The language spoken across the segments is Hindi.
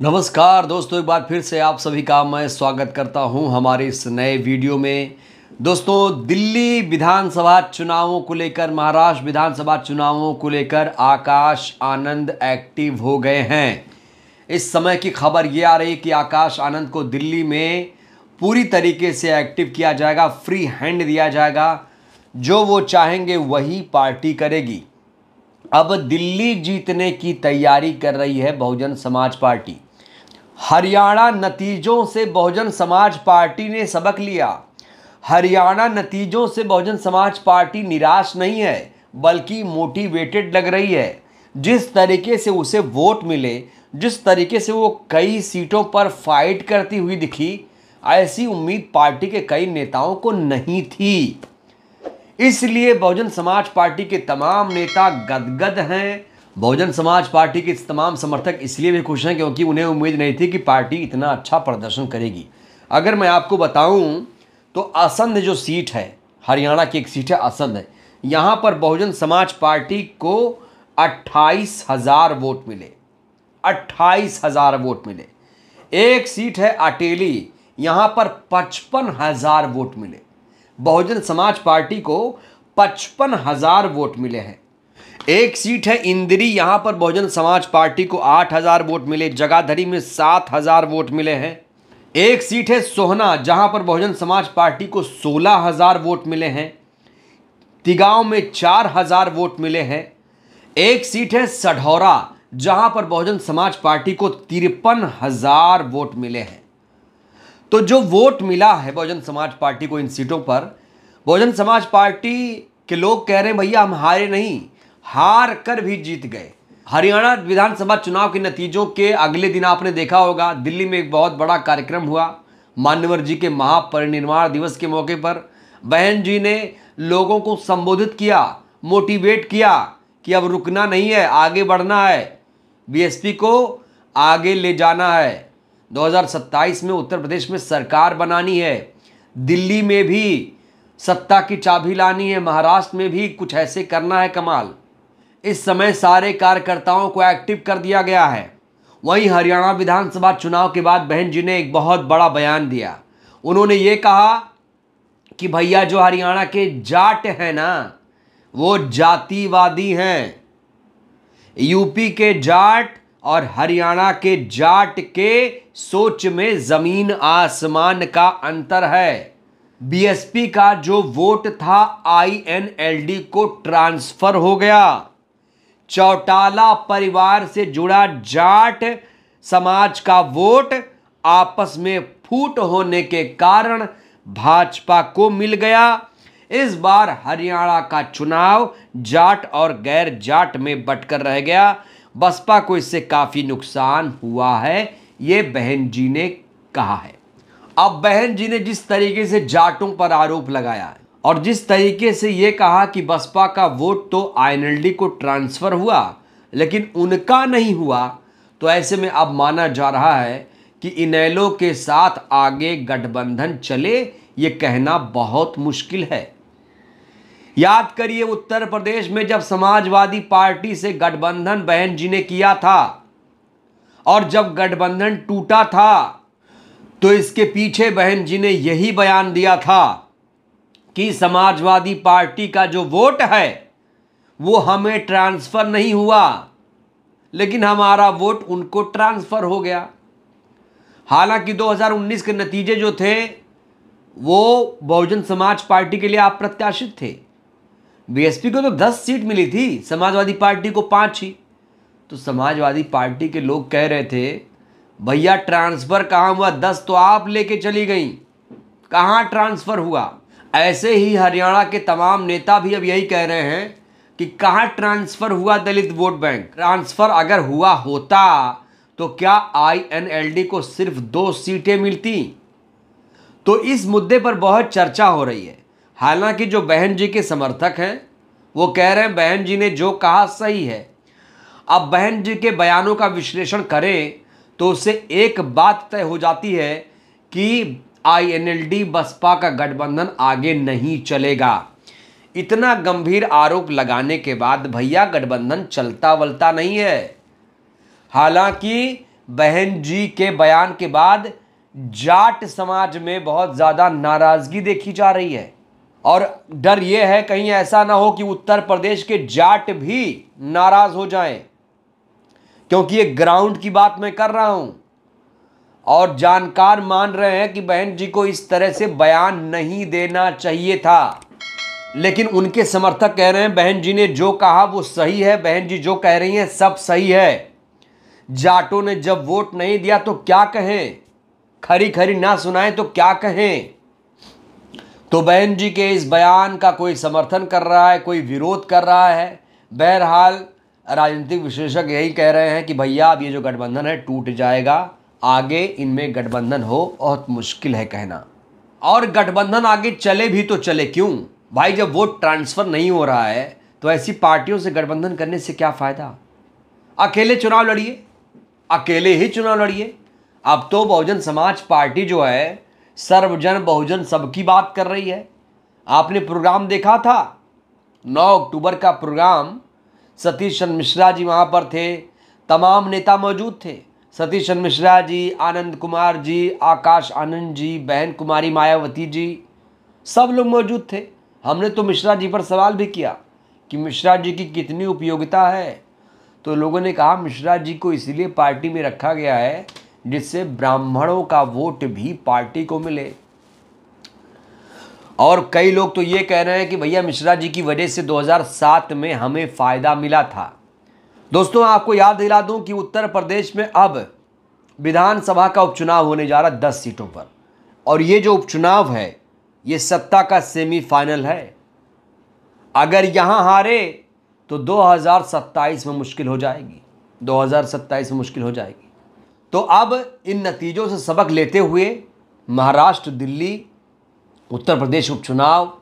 नमस्कार दोस्तों, एक बार फिर से आप सभी का मैं स्वागत करता हूँ हमारे इस नए वीडियो में। दोस्तों, दिल्ली विधानसभा चुनावों को लेकर, महाराष्ट्र विधानसभा चुनावों को लेकर आकाश आनंद एक्टिव हो गए हैं। इस समय की खबर ये आ रही कि आकाश आनंद को दिल्ली में पूरी तरीके से एक्टिव किया जाएगा, फ्री हैंड दिया जाएगा। जो वो चाहेंगे वही पार्टी करेगी। अब दिल्ली जीतने की तैयारी कर रही है बहुजन समाज पार्टी। हरियाणा नतीजों से बहुजन समाज पार्टी ने सबक लिया। हरियाणा नतीजों से बहुजन समाज पार्टी निराश नहीं है, बल्कि मोटिवेटेड लग रही है। जिस तरीके से उसे वोट मिले, जिस तरीके से वो कई सीटों पर फाइट करती हुई दिखी, ऐसी उम्मीद पार्टी के कई नेताओं को नहीं थी। इसलिए बहुजन समाज पार्टी के तमाम नेता गदगद हैं बहुजन समाज पार्टी के तमाम समर्थक इसलिए भी खुश हैं क्योंकि उन्हें उम्मीद नहीं थी कि पार्टी इतना अच्छा प्रदर्शन करेगी। अगर मैं आपको बताऊँ तो असंध जो सीट है, हरियाणा की एक सीट है, असंध है। यहाँ पर बहुजन समाज पार्टी को अट्ठाईस हज़ार वोट मिले। अट्ठाईस हज़ार वोट मिले। एक सीट है अटेली, यहाँ पर पचपन हज़ार वोट मिले। बहुजन समाज पार्टी को पचपन हज़ार वोट मिले हैं। एक सीट है इंदिरी, यहाँ पर बहुजन समाज पार्टी को आठ हज़ार वोट मिले, जगाधरी में सात हज़ार वोट मिले हैं। एक सीट है सोहना, जहाँ पर बहुजन समाज पार्टी को सोलह हज़ार वोट मिले हैं। तिगांव में चार हज़ार वोट मिले हैं। एक सीट है सढौरा, जहाँ पर बहुजन समाज पार्टी को तिरपन हज़ार वोट मिले हैं। तो जो वोट मिला है बहुजन समाज पार्टी को इन सीटों पर, बहुजन समाज पार्टी के लोग कह रहे हैं, भैया, हम हारे नहीं हार कर भी जीत गए। हरियाणा विधानसभा चुनाव के नतीजों के अगले दिन आपने देखा होगा, दिल्ली में एक बहुत बड़ा कार्यक्रम हुआ मान्यवर जी के महापरिनिर्वाण दिवस के मौके पर। बहन जी ने लोगों को संबोधित किया, मोटिवेट किया कि अब रुकना नहीं है, आगे बढ़ना है। बीएसपी को आगे ले जाना है। 2027 में उत्तर प्रदेश में सरकार बनानी है। दिल्ली में भी सत्ता की चाबी लानी है, महाराष्ट्र में भी कुछ ऐसे करना है कमाल। इस समय सारे कार्यकर्ताओं को एक्टिव कर दिया गया है। वहीं हरियाणा विधानसभा चुनाव के बाद बहन जी ने एक बहुत बड़ा बयान दिया। उन्होंने ये कहा कि भैया जो हरियाणा के जाट हैं ना, वो जातिवादी हैं। यूपी के जाट और हरियाणा के जाट के सोच में ज़मीन आसमान का अंतर है। बीएसपी का जो वोट था आईएनएलडी को ट्रांसफ़र हो गया। चौटाला परिवार से जुड़ा जाट समाज का वोट आपस में फूट होने के कारण भाजपा को मिल गया। इस बार हरियाणा का चुनाव जाट और गैर जाट में बटकर रह गया। बसपा को इससे काफ़ी नुकसान हुआ है, ये बहन जी ने कहा है। अब बहन जी ने जिस तरीके से जाटों पर आरोप लगाया और जिस तरीके से ये कहा कि बसपा का वोट तो आईएनएलडी को ट्रांसफ़र हुआ, लेकिन उनका नहीं हुआ तो ऐसे में अब माना जा रहा है कि इनेलो के साथ आगे गठबंधन चले, ये कहना बहुत मुश्किल है। याद करिए उत्तर प्रदेश में जब समाजवादी पार्टी से गठबंधन बहन जी ने किया था, और जब गठबंधन टूटा था तो इसके पीछे बहन जी ने यही बयान दिया था कि समाजवादी पार्टी का जो वोट है, वो हमें ट्रांसफ़र नहीं हुआ। लेकिन हमारा वोट उनको ट्रांसफ़र हो गया। हालाँकि 2019 के नतीजे जो थे, वो बहुजन समाज पार्टी के लिए अप्रत्याशित थे। बीएसपी को तो 10 सीट मिली थी, समाजवादी पार्टी को पाँच ही। तो समाजवादी पार्टी के लोग कह रहे थे, भैया, ट्रांसफ़र कहाँ हुआ? दस तो आप लेके चली गई। कहाँ ट्रांसफ़र हुआ? ऐसे ही हरियाणा के तमाम नेता भी अब यही कह रहे हैं कि कहाँ ट्रांसफ़र हुआ दलित वोट बैंक? ट्रांसफ़र अगर हुआ, होता तो क्या आईएनएलडी को सिर्फ़ दो सीटें मिलती? तो इस मुद्दे पर बहुत चर्चा हो रही है। हालाँकि जो बहन जी के समर्थक हैं, वो कह रहे हैं, बहन जी ने जो कहा सही है। अब बहन जी के बयानों का विश्लेषण करें तो उससे एक बात तय हो जाती है कि आईएनएलडी बसपा का गठबंधन आगे नहीं चलेगा। इतना गंभीर आरोप लगाने के बाद भैया गठबंधन चलता वलता नहीं है। हालाँकि बहन जी के बयान के बाद जाट समाज में बहुत ज़्यादा नाराज़गी देखी जा रही है। और डर यह है कहीं ऐसा ना हो कि उत्तर प्रदेश के जाट भी नाराज़ हो जाएँ। क्योंकि ये ग्राउंड की बात मैं कर रहा हूँ। और जानकार मान रहे हैं कि बहन जी को इस तरह से बयान नहीं देना चाहिए था। लेकिन उनके समर्थक कह रहे हैं, बहन जी ने जो कहा वो सही है, बहन जी जो कह रही हैं सब सही है। जाटों ने जब वोट नहीं दिया तो क्या कहें? खरी खरी ना सुनाएँ तो क्या कहें? तो बहन जी के इस बयान का कोई समर्थन कर रहा है, कोई विरोध कर रहा है? बहरहाल, राजनीतिक विशेषज्ञ यही कह रहे हैं कि भैया, अब ये जो गठबंधन है, टूट जाएगा। आगे इनमें गठबंधन हो, बहुत मुश्किल है कहना। और गठबंधन आगे चले भी तो चले, क्यों? भाई, जब वोट ट्रांसफ़र नहीं हो रहा है तो ऐसी पार्टियों से गठबंधन करने से क्या फ़ायदा? अकेले चुनाव लड़िए, अकेले ही चुनाव लड़िए। अब तो बहुजन समाज पार्टी जो है, सर्वजन बहुजन सबकी बात कर रही है। आपने प्रोग्राम देखा था? 9 अक्टूबर का प्रोग्राम, सतीश चंद्र मिश्रा जी वहाँ पर थे, तमाम नेता मौजूद थे। सतीश चंद्र मिश्रा जी, आनंद कुमार जी, आकाश आनंद जी, बहन कुमारी मायावती जी, सब लोग मौजूद थे। हमने तो मिश्रा जी पर सवाल भी किया कि मिश्रा जी की कितनी उपयोगिता है? तो लोगों ने कहा, मिश्रा जी को इसलिए पार्टी में रखा गया है जिससे ब्राह्मणों का वोट भी पार्टी को मिले। और कई लोग तो ये कह रहे हैं कि भैया मिश्रा जी की वजह से 2007 में हमें फ़ायदा मिला था। दोस्तों आपको याद दिला दूँ कि उत्तर प्रदेश में अब विधानसभा का उपचुनाव होने जा रहा है दस सीटों पर। और ये जो उपचुनाव है, ये सत्ता का सेमीफाइनल है। अगर यहाँ हारे तो 2027 में मुश्किल हो जाएगी। 2027 में मुश्किल हो जाएगी। तो अब इन नतीजों से सबक लेते हुए महाराष्ट्र, दिल्ली, उत्तर प्रदेश उपचुनाव,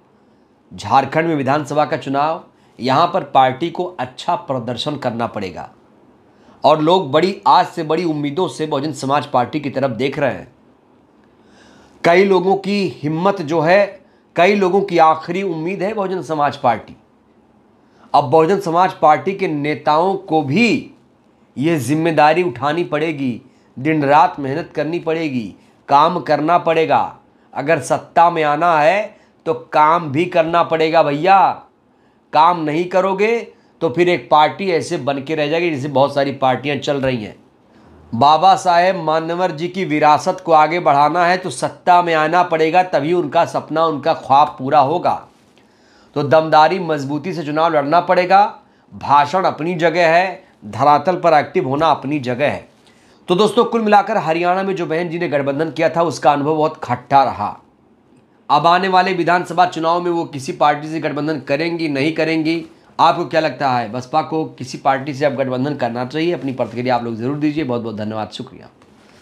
झारखंड में विधानसभा का चुनाव यहाँ पर पार्टी को अच्छा प्रदर्शन करना पड़ेगा। और लोग बड़ी, आज से बड़ी उम्मीदों से बहुजन समाज पार्टी की तरफ़ देख रहे हैं। कई लोगों की हिम्मत जो है, कई लोगों की आखिरी उम्मीद है बहुजन समाज पार्टी। अब बहुजन समाज पार्टी के नेताओं को भी ये ज़िम्मेदारी उठानी पड़ेगी, दिन रात मेहनत करनी पड़ेगी, काम करना पड़ेगा। अगर सत्ता में आना है तो काम भी करना पड़ेगा भैया। काम नहीं करोगे तो फिर एक पार्टी ऐसे बन के रह जाएगी जैसे बहुत सारी पार्टियाँ चल रही हैं। बाबा साहेब मानवर जी की विरासत को आगे बढ़ाना है तो सत्ता में आना पड़ेगा, तभी उनका सपना, उनका ख्वाब पूरा होगा। तो दमदारी मजबूती से चुनाव लड़ना पड़ेगा, भाषण अपनी जगह है, धरातल पर एक्टिव होना अपनी जगह है। तो दोस्तों, कुल मिलाकर हरियाणा में जो बहन जी ने गठबंधन किया था, उसका अनुभव बहुत खट्टा रहा। अब आने वाले विधानसभा चुनाव में वो किसी पार्टी से गठबंधन करेंगी, नहीं करेंगी, आपको क्या लगता है? बसपा को किसी पार्टी से अब गठबंधन करना चाहिए? अपनी प्रतिक्रिया आप लोग ज़रूर दीजिए। बहुत बहुत धन्यवाद। शुक्रिया।